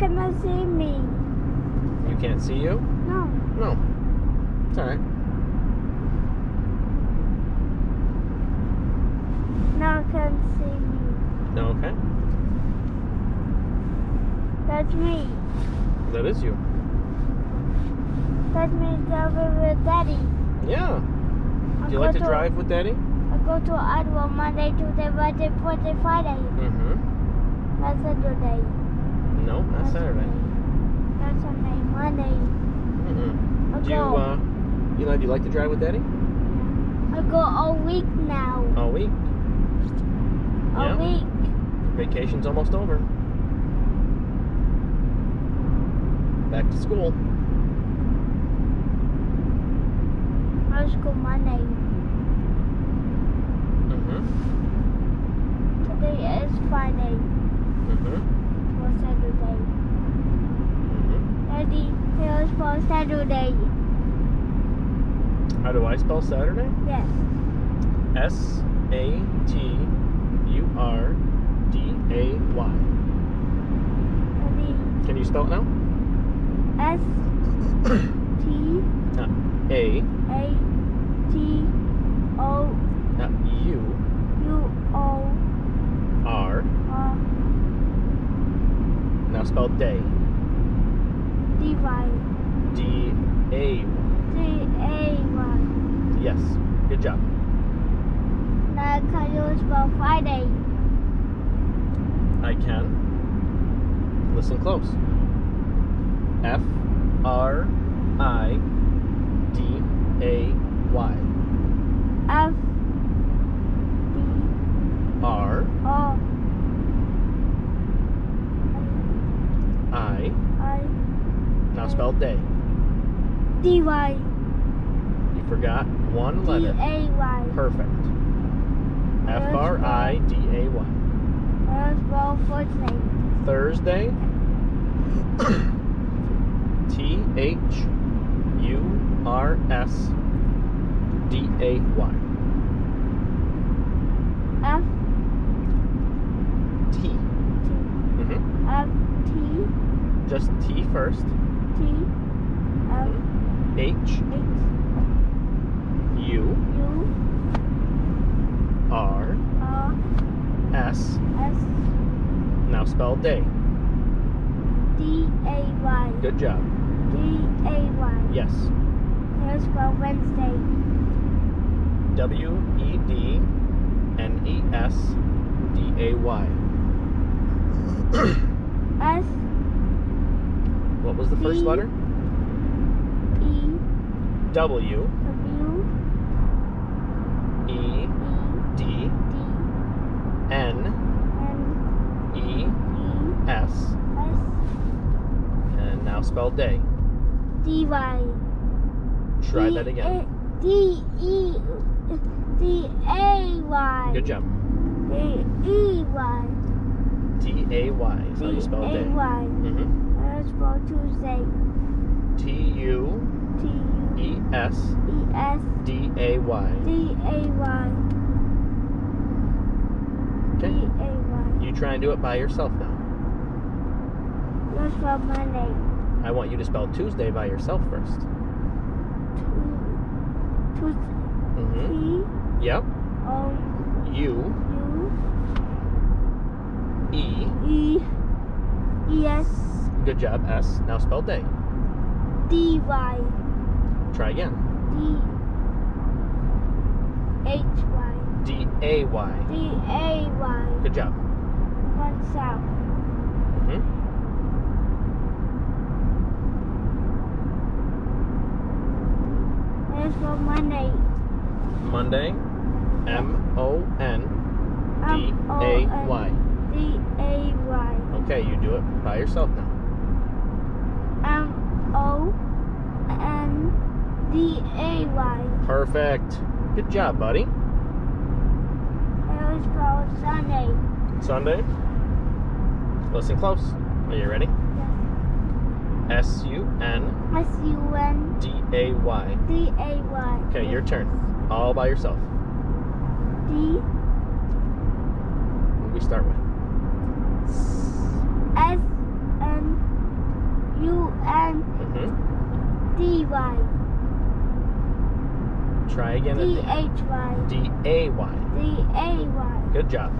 cannot see me. You can't see you? No. No. It's alright. Now can see me. No, okay. That's me. That is you. That means driving with daddy. Yeah. I Do you like to drive with Daddy? I go to Ottawa Monday, Tuesday, Wednesday, Thursday, Friday. Mm-hmm. Not Saturday. No, not Not Saturday. Not Sunday. Monday. Mm-mm. I Do you, uh, Eli, do you like to drive with Daddy? I go all week now. All week. All Yeah. week. Vacation's almost over. Back to school. I go Monday. Mm-hmm. Today is Friday. Mm-hmm. For Saturday. Mm-hmm. Daddy, here's for Saturday. How do I spell Saturday? Yes. S A T U R D A Y. Daddy, Can you spell it now? S T A, A T O U, U O R. R Now spell day. D Y D A. D A Y. Yes. Good job. Now can you spell Friday? I can. Listen close. F R I D A Y. F D R O I Now spell day. D Y You forgot one letter. A Y. Perfect. F R I D A Y. Now spell Thursday. Thursday. T H U R S D A Y. F T. T hmm F T Just T first. T F H H U U R R S. S Now spell day. D A Y. Good job. D A Y. Yes. Here's for Wednesday. W E D N E S D A Y. S What was the first D. letter? E W W E E D D N N E E S. S And now spell day. D Y. Try D that again. A- D E D A Y. Good job. D E Y. T A Y is how you spell D A day. Y. Here's for Tuesday. T U T U E S E S D A Y. D A Y. D Okay. A Y. You try and do it by yourself now. Here's for Monday. I want you to spell Tuesday by yourself first. Two. Mm-hmm. T Yep. O U U E. E E S Good job. S. Now spell day. D Y Try again. D H Y D A Y. D A Y Good job. one south. Mm-hmm. Here's for Monday. Monday. M O N D A Y. D A Y Okay, you do it by yourself now. M O N D A Y. Perfect. Good job, buddy. Here's for Sunday. Sunday. Listen close. Are you ready? S U N S U N D A Y. D A Y. Okay, your turn. All by yourself. D What do we start with? S U N mm-hmm. D Y. mm-hmm. Try again. D H Y. D A Y. D A Y. Good job.